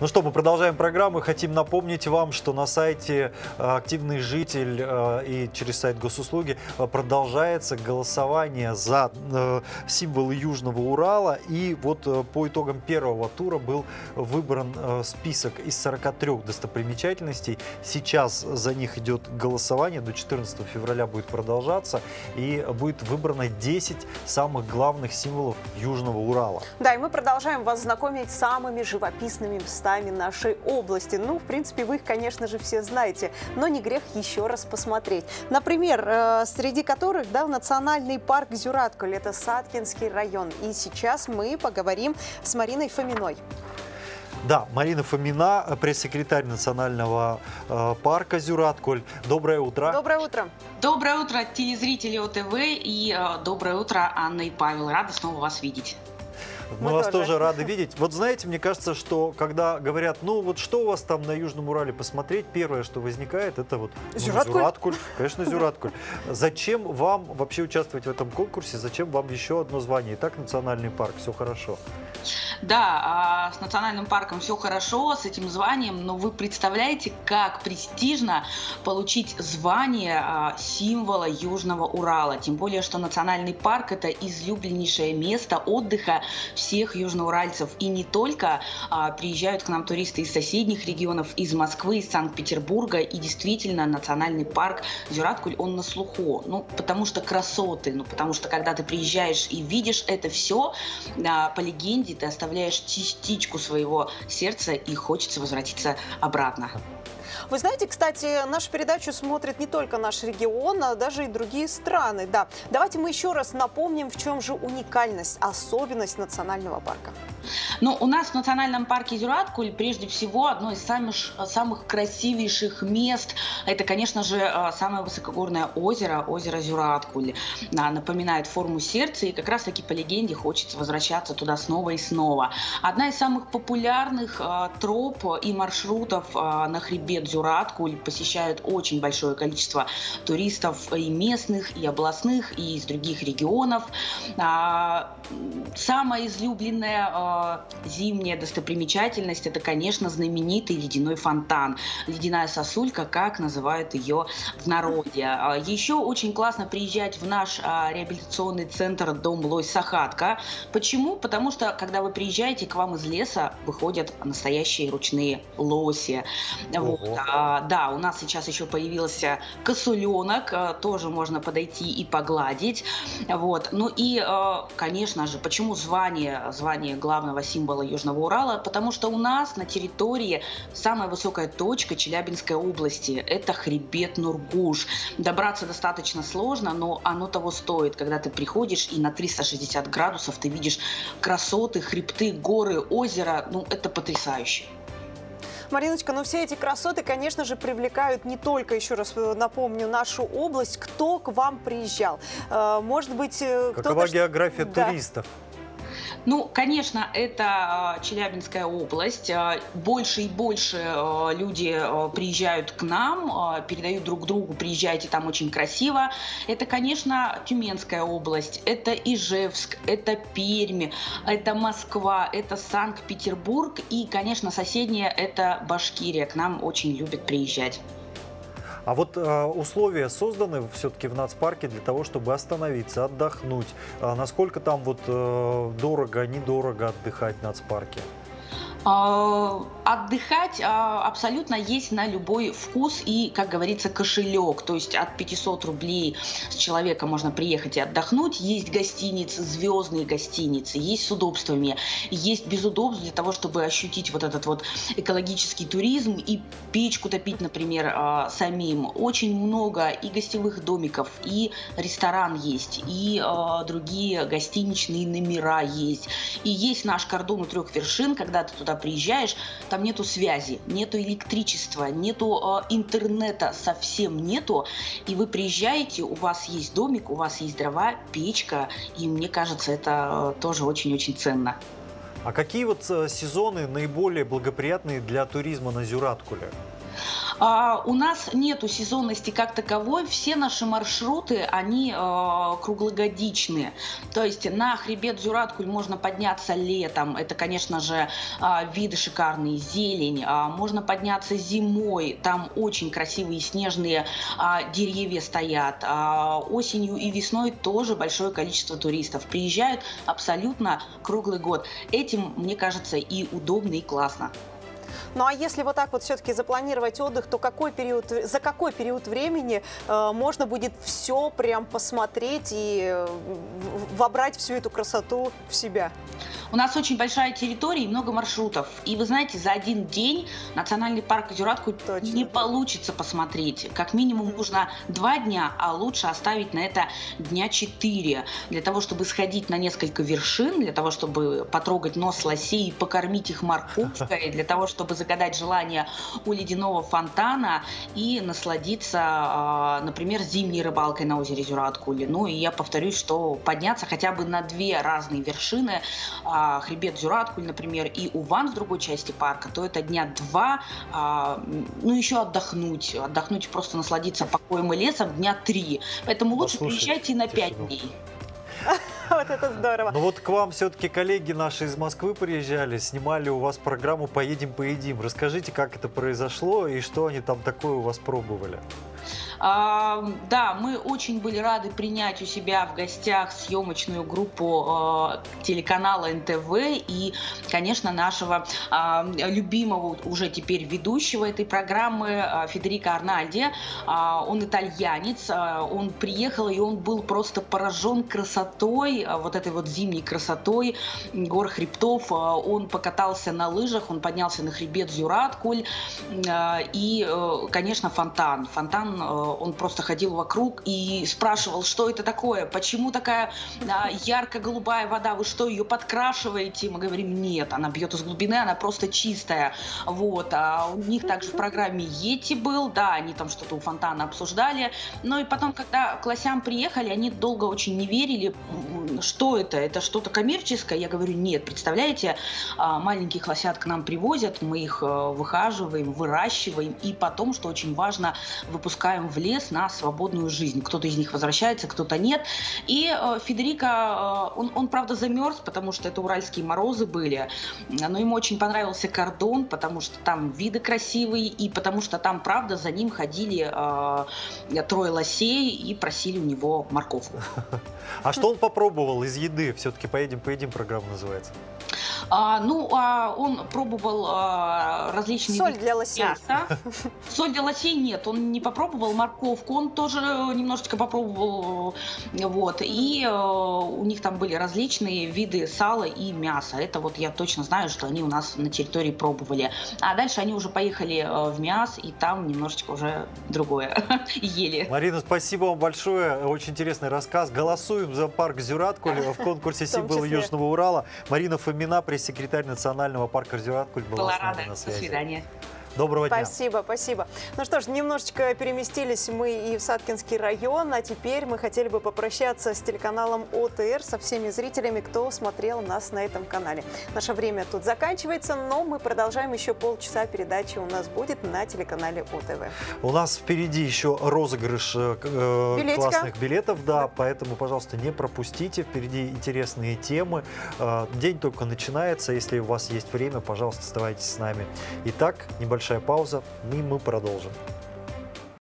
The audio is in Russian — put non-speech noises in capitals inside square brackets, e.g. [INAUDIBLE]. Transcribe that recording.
Ну что, мы продолжаем программу. Хотим напомнить вам, что на сайте э, «Активный житель» э, и через сайт госуслуги э, продолжается голосование за символы Южного Урала. И вот по итогам первого тура был выбран список из 43 достопримечательностей. Сейчас за них идет голосование. До 14 февраля будет продолжаться. И будет выбрано 10 самых главных символов Южного Урала. Да, и мы продолжаем вас знакомить с самыми живописными местами местами нашей области. Ну, в принципе, вы их, конечно же, все знаете, но не грех еще раз посмотреть. Например, э, среди которых да, национальный парк Зюраткуль, это Саткинский район. И сейчас мы поговорим с Мариной Фоминой. Да, Марина Фомина, пресс-секретарь Национального э, парка Зюраткуль. Доброе утро. Доброе утро. Доброе утро, телезрители ОТВ и э, доброе утро, Анна и Павел. Рада снова вас видеть. Мы, Мы вас тоже. тоже рады видеть. Вот знаете, мне кажется, что когда говорят, ну вот что у вас там на Южном Урале посмотреть, первое, что возникает, это вот Зюраткуль. Ну, Зюраткуль. [LAUGHS] Конечно, Зюраткуль. Зачем вам вообще участвовать в этом конкурсе? Зачем вам еще одно звание? Итак, национальный парк, все хорошо. Да, а с национальным парком все хорошо, с этим званием, но вы представляете, как престижно получить звание а, символа Южного Урала. Тем более, что национальный парк это излюбленнейшее место отдыха всех южноуральцев. И не только а, приезжают к нам туристы из соседних регионов, из Москвы, из Санкт-Петербурга. И действительно, национальный парк Зюраткуль, он на слуху. Ну, потому что красоты, ну, потому что когда ты приезжаешь и видишь это все, а, по легенде ты оставляешь частичку своего сердца и хочется возвратиться обратно. Вы знаете, кстати, нашу передачу смотрит не только наш регион, а даже и другие страны. Да. Давайте мы еще раз напомним, в чем же уникальность, особенность национального парка. Ну, у нас в национальном парке Зюраткуль прежде всего одно из самых, самых красивейших мест. Это, конечно же, а, самое высокогорное озеро, озеро Зюраткуль. Напоминает форму сердца, и как раз-таки по легенде хочется возвращаться туда снова и снова. Одна из самых популярных а, троп и маршрутов а, на хребет Зюраткуль посещают очень большое количество туристов и местных, и областных, и из других регионов. Самая излюбленная зимняя достопримечательность – это, конечно, знаменитый ледяной фонтан. Ледяная сосулька, как называют ее в народе. А, Еще очень классно приезжать в наш а, реабилитационный центр Дом Лось Сахатка. Почему? Потому что, когда вы приезжаете, к вам из леса выходят настоящие ручные лоси. Вот. А, да, у нас сейчас еще появился косуленок, тоже можно подойти и погладить. Вот. Ну и, конечно же, почему звание, звание главного главного символа Южного Урала, потому что у нас на территории самая высокая точка Челябинской области – это хребет Нургуш. Добраться достаточно сложно, но оно того стоит, когда ты приходишь и на 360 градусов ты видишь красоты, хребты, горы, озеро. Ну, это потрясающе. Мариночка, но ну все эти красоты, конечно же, привлекают не только, еще раз напомню, нашу область. Кто к вам приезжал? Э, может быть, э, кто-то... Какова география да. туристов? Ну, конечно, это а, Челябинская область. А, больше и больше а, люди приезжают к нам, передают друг другу, приезжайте, там очень красиво. Это, конечно, Тюменская область, это Ижевск, это Пермь, это Москва, это Санкт-Петербург и, конечно, соседняя это Башкирия. К нам очень любят приезжать. А вот э, условия созданы все-таки в нацпарке для того, чтобы остановиться, отдохнуть. А насколько там вот э, дорого, недорого отдыхать в нацпарке? А, отдыхать а, абсолютно есть на любой вкус и, как говорится, кошелек. То есть от 500 рублей с человека можно приехать и отдохнуть. Есть гостиницы, звездные гостиницы, есть с удобствами, есть без удобств для того, чтобы ощутить вот этот вот экологический туризм и печку топить, например, а, самим. Очень много и гостевых домиков, и ресторан есть, и другие гостиничные номера есть. И есть наш кордон у трех вершин, когда ты туда приезжаешь, там нету связи, нету электричества, нету э, интернета, совсем нету. И вы приезжаете, у вас есть домик, у вас есть дрова, печка, и мне кажется, это э, тоже очень-очень ценно. А какие вот э, сезоны наиболее благоприятные для туризма на Зюраткуле? А, у нас нету сезонности как таковой. Все наши маршруты, они а, круглогодичные. То есть на хребет Зюраткуль можно подняться летом. Это, конечно же, а, виды шикарные, зелень. А, можно подняться зимой. Там очень красивые снежные деревья стоят. Осенью и весной тоже большое количество туристов. Приезжают абсолютно круглый год. Этим, мне кажется, и удобно, и классно. Ну а если вот так вот все-таки запланировать отдых, то какой период, за какой период времени э, можно будет все прям посмотреть и э, вобрать всю эту красоту в себя? У нас очень большая территория и много маршрутов. И вы знаете, за один день национальный парк Озюратку Точно. не получится посмотреть. Как минимум нужно два дня, а лучше оставить на это дня четыре. Для того, чтобы сходить на несколько вершин, для того, чтобы потрогать нос лосей, покормить их морковкой, [LAUGHS] для того, чтобы загадать желание у ледяного фонтана и насладиться, а, например, зимней рыбалкой на озере Зюраткули. Ну и я повторюсь, что подняться хотя бы на две разные вершины а, хребет Зюраткуль, например, и Уван в другой части парка, то это дня два, а, ну еще отдохнуть, отдохнуть просто насладиться покоем и лесом дня три. Поэтому лучше приезжайте на пять дней. [LAUGHS] Вот это здорово. Ну вот к вам все-таки коллеги наши из Москвы приезжали, снимали у вас программу «Поедем, поедим». Расскажите, как это произошло и что они там такое у вас пробовали? А, да, мы очень были рады принять у себя в гостях съемочную группу а, телеканала НТВ и, конечно, нашего а, любимого уже теперь ведущего этой программы а, Федерико Арнальди. Он итальянец, он приехал и он был просто поражен красотой, вот этой вот зимней красотой гор хребтов. Он покатался на лыжах, он поднялся на хребет Зюраткуль а, и, а, конечно, фонтан. Фонтан а, он просто ходил вокруг и спрашивал, что это такое, почему такая а, ярко-голубая вода, вы что, ее подкрашиваете? Мы говорим, нет, она бьет из глубины, она просто чистая. Вот, а у них также в программе Ети был, да, они там что-то у фонтана обсуждали. Но и потом, когда к лосям приехали, они долго очень не верили, что это, это что-то коммерческое. Я говорю, нет, представляете, а, маленьких лосят к нам привозят, мы их э, выхаживаем, выращиваем, и потом, что очень важно, выпускаем в лес на свободную жизнь. Кто-то из них возвращается, кто-то нет. И э, Федерико, э, он, он, правда, замерз, потому что это уральские морозы были, но ему очень понравился кордон, потому что там виды красивые, и потому что там, правда, за ним ходили э, трое лосей и просили у него морковку. [LAUGHS] А что он попробовал из еды? Все-таки «Поедем, поедим» программа называется. А, ну, а, он пробовал а, различные Соль для лосей. Мяса. [LAUGHS] Соль для лосей нет, он не попробовал морковку, он тоже немножечко попробовал, вот. И а, у них там были различные виды сала и мяса. Это вот я точно знаю, что они у нас на территории пробовали. А дальше они уже поехали в мяс, и там немножечко уже другое [LAUGHS] ели. Марина, спасибо вам большое. Очень интересный рассказ. Голосуем за парк Зюраткуль в конкурсе [LAUGHS] «Символы Южного Урала». Марина Фомина, пресс-секретарь Национального парка Зюраткуль была, была с нами рада. на связи. До свидания. Доброго дня. Спасибо, спасибо. Ну что ж, немножечко переместились мы и в Саткинский район, а теперь мы хотели бы попрощаться с телеканалом ОТР, со всеми зрителями, кто смотрел нас на этом канале. Наше время тут заканчивается, но мы продолжаем еще полчаса передачи у нас будет на телеканале ОТВ. У нас впереди еще розыгрыш э, э классных билетов, да, да, поэтому, пожалуйста, не пропустите, впереди интересные темы. Э, день только начинается, если у вас есть время, пожалуйста, оставайтесь с нами. Итак, небольшой небольшая пауза, и мы продолжим.